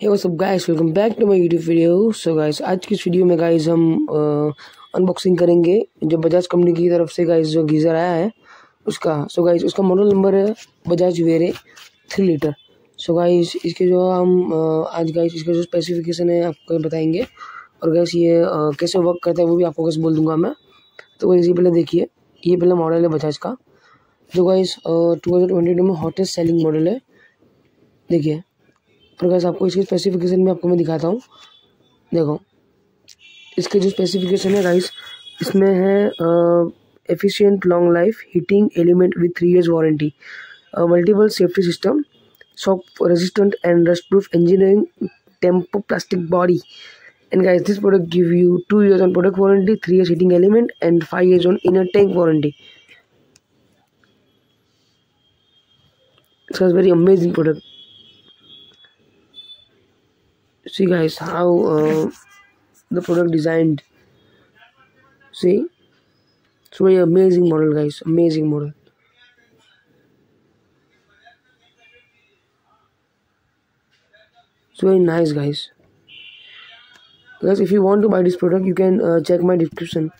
हे वो up guys welcome back to my YouTube video so guys आज की इस वीडियो में गाइस हम अनबॉक्सिंग करेंगे, जो बजाज कंपनी की तरफ़ से गाइस जो गीज़र आया है, उसका। सो so गाइस उसका मॉडल नंबर है बजाज वेरे थ्री लीटर सो गाइस इसके जो हम आज गाइस इसका जो स्पेसिफिकेशन है आपको बताएँगे। और गाइस ये कैसे वर्क करता है, वो भी आपको कैसे बोल दूँगा मैं। तो गाइस ये पहले देखिए, ये पहले मॉडल है बजाज का। जो guys two thousand twenty two में हॉटेस्ट सेलिंग मॉडल है। देखिए पर गैस आपको इसकी स्पेसिफिकेशन में आपको मैं दिखाता हूँ। देखो, इसके जो स्पेसिफिकेशन है राइस इसमें है efficient long life heating element with three years warranty multiple safety system shock resistant and rust proof engineering tempo plastic body and guys this product give you two years on product warranty three years heating element and five years on inner tank warranty it's very amazing product see guys how uh, the product designed. See? It's very amazing model guys. Amazing model. It's very nice guys. Guys if you want to buy this product you can uh, check my description